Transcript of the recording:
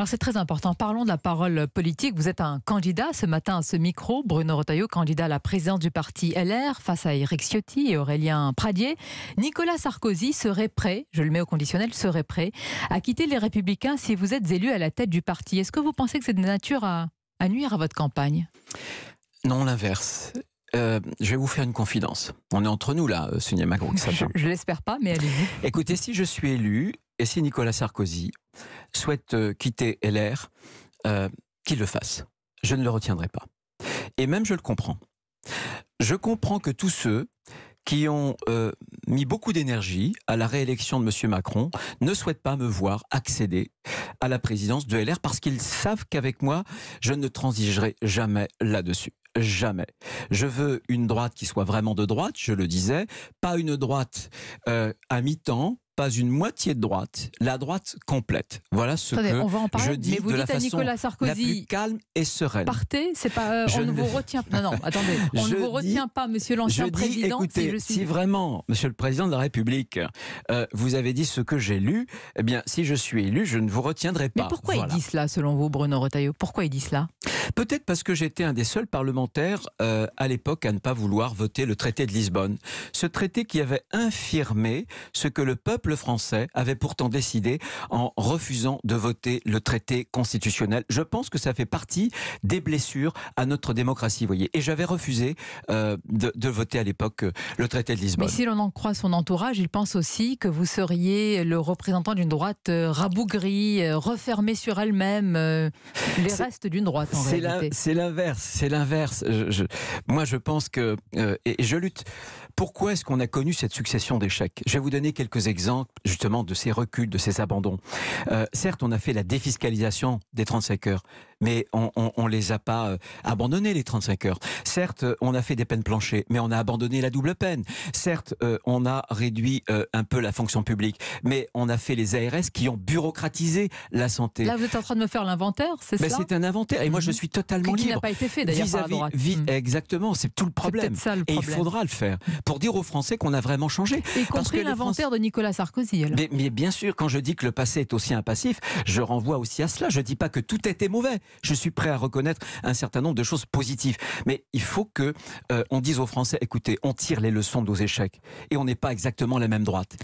Alors c'est très important. Parlons de la parole politique. Vous êtes un candidat ce matin à ce micro, Bruno Retailleau, candidat à la présidence du parti LR face à Éric Ciotti et Aurélien Pradier. Nicolas Sarkozy serait prêt, je le mets au conditionnel, serait prêt à quitter les Républicains si vous êtes élu à la tête du parti. Est-ce que vous pensez que c'est de nature à, nuire à votre campagne? Non, l'inverse. Euh, je vais vous faire une confidence. On est entre nous là, euh, Sonia Macron. Je, je l'espère pas, mais allez-y. Écoutez, si je suis élu et si Nicolas Sarkozy souhaite euh, quitter LR, qu'il le fasse. Je ne le retiendrai pas. Et même je le comprends. Je comprends que tous ceux qui ont mis beaucoup d'énergie à la réélection de M. Macron ne souhaitent pas me voir accéder à la présidence de LR parce qu'ils savent qu'avec moi, je ne transigerai jamais là-dessus. Jamais. Je veux une droite qui soit vraiment de droite, je le disais, pas une droite euh, à mi-temps, pas une moitié de droite, la droite complète. Voilà ce que on va en parler, je dis mais vous de dites la à Nicolas Sarkozy, la plus calme et sereine. Partez, c'est pas, euh, on ne vous retient pas. Non, non, attendez, on ne vous retient pas, Monsieur l'ancien président. Écoutez, si, je suis... si, vraiment, Monsieur le président de la République, euh, vous avez dit ce que j'ai lu, eh bien, si je suis élu, je ne vous retiendrai pas. Mais pourquoi il dit cela, selon vous, Bruno Retailleau? Pourquoi il dit cela? Peut-être parce que j'étais un des seuls parlementaires euh, à l'époque à ne pas vouloir voter le traité de Lisbonne. Ce traité qui avait infirmé ce que le peuple français avait pourtant décidé en refusant de voter le traité constitutionnel. Je pense que ça fait partie des blessures à notre démocratie, voyez. Et j'avais refusé euh, de, voter à l'époque euh, le traité de Lisbonne. Mais si l'on en croit son entourage, il pense aussi que vous seriez le représentant d'une droite rabougrie, refermée sur elle-même, les restes d'une droite en réalité. C'est l'inverse, c'est l'inverse. moi, je pense que, euh, et, je lutte. Pourquoi est-ce qu'on a connu cette succession d'échecs? Je vais vous donner quelques exemples justement de ces reculs, de ces abandons. Euh, certes, on a fait la défiscalisation des 35 heures, mais on, on, les a pas euh, abandonnés les 35 heures. Certes, on a fait des peines planchées, mais on a abandonné la double peine. Certes, on a réduit un peu la fonction publique, mais on a fait les ARS qui ont bureaucratisé la santé. Là, vous êtes en train de me faire l'inventaire, c'est ça C'est un inventaire, et moi, je mhm. suis totalement libre. Qui n'a pas été fait d'ailleurs par la droite. Hmm. Exactement, c'est tout le problème. Ça, le Et il faudra le faire pour dire aux Français qu'on a vraiment changé. Y compris l'inventaire de Nicolas Sarkozy. Mais, mais, bien sûr, quand je dis que le passé est aussi un passif, je renvoie aussi à cela. Je ne dis pas que tout était mauvais. Je suis prêt à reconnaître un certain nombre de choses positives. Mais il faut que euh, on dise aux Français écoutez, on tire les leçons de nos échecs et on n'est pas exactement la même droite.